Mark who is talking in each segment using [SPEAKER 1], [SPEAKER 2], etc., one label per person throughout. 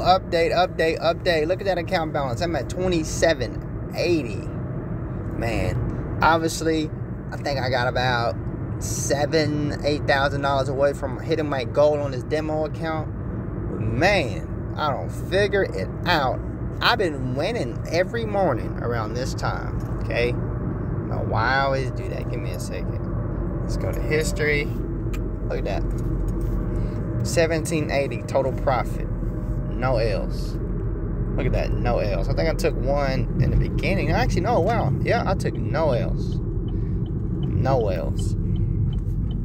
[SPEAKER 1] Update, update, update. Look at that account balance. I'm at 2780. Man, obviously, I think I got about seven, eight thousand dollars away from hitting my goal on this demo account. Man, I don't figure it out. I've been winning every morning around this time. Okay. Now why I always do that? Give me a second. Let's go to history. Look at that. 1780 total profit. No L's. Look at that, no L's. I think I took one in the beginning. Actually, no, wow. Yeah, I took no L's. No L's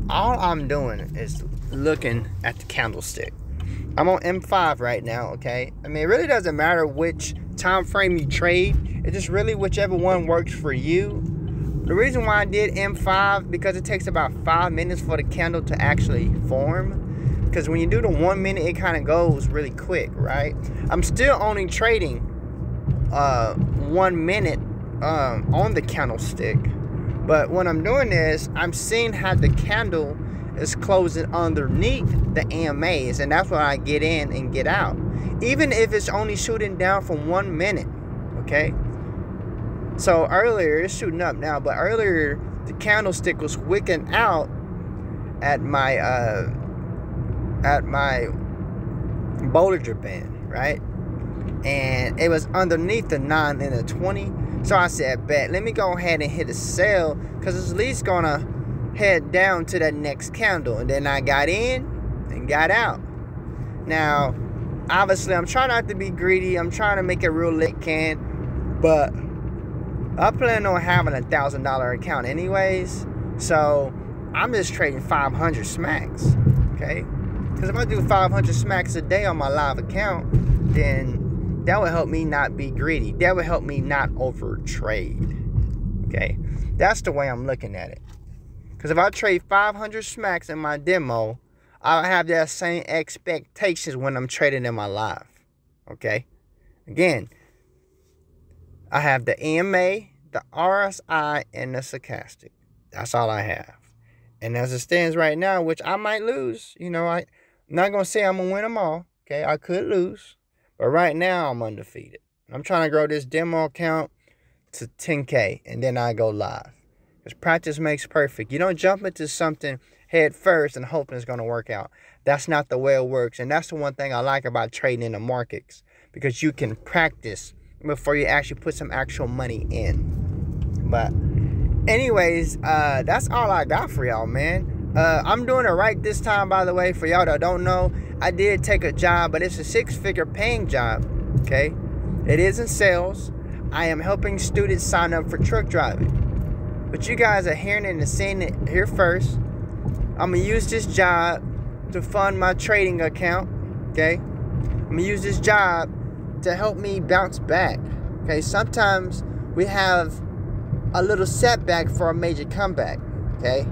[SPEAKER 1] all I'm doing is looking at the candlestick. I'm on M5 right now, okay? I mean, it really doesn't matter which time frame you trade. It's just really whichever one works for you. The reason why I did M5 because it takes about five minutes for the candle to actually form. Because when you do the one minute, it kind of goes really quick, right? I'm still only trading uh, one minute um, on the candlestick but what I'm doing is I'm seeing how the candle is closing underneath the EMAs and that's when I get in and get out. Even if it's only shooting down for one minute, okay? So earlier, it's shooting up now, but earlier the candlestick was wicking out at my uh at my Bollinger Band, right? And it was underneath the 9 and the 20 so I said, bet, let me go ahead and hit a sell because it's at least going to head down to that next candle. And then I got in and got out. Now, obviously, I'm trying not to be greedy. I'm trying to make it real lit can. But I plan on having a $1,000 account anyways. So I'm just trading 500 smacks. Okay? Because if I do 500 smacks a day on my live account, then that would help me not be greedy. That would help me not over trade. Okay, that's the way I'm looking at it. Because if I trade 500 smacks in my demo, I'll have that same expectations when I'm trading in my live. Okay, again, I have the EMA, the RSI, and the stochastic. That's all I have. And as it stands right now, which I might lose, you know, I, Not gonna say I'm gonna win them all. Okay, I could lose. But right now, I'm undefeated. I'm trying to grow this demo account to 10K, and then I go live. Because practice makes perfect. You don't jump into something head first and hoping it's going to work out. That's not the way it works. And that's the one thing I like about trading in the markets. Because you can practice before you actually put some actual money in. But anyways, uh, that's all I got for y'all, man. Uh, I'm doing it right this time, by the way. For y'all that don't know, I did take a job, but it's a six-figure paying job. Okay, it is in sales. I am helping students sign up for truck driving. But you guys are hearing it and seeing it here first. I'm gonna use this job to fund my trading account. Okay, I'm gonna use this job to help me bounce back. Okay, sometimes we have a little setback for a major comeback. Okay.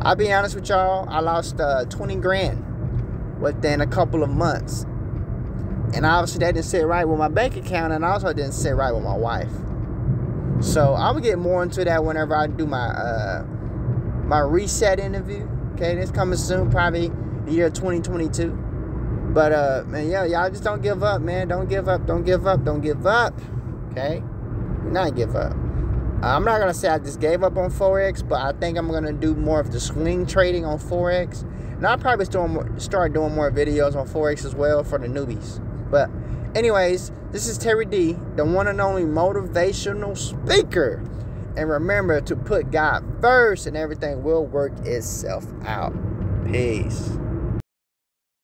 [SPEAKER 1] I'll be honest with y'all, I lost uh, 20 grand within a couple of months. And obviously that didn't sit right with my bank account and also didn't sit right with my wife. So I'm gonna get more into that whenever I do my uh, my reset interview. Okay, this coming soon, probably the year 2022. But uh man, yeah, y'all just don't give up, man. Don't give up, don't give up, don't give up. Okay? Not give up. I'm not gonna say I just gave up on forex, but I think I'm gonna do more of the swing trading on forex, and I'll probably start doing more videos on forex as well for the newbies. But, anyways, this is Terry D, the one and only motivational speaker. And remember to put God first, and everything will work itself out. Peace.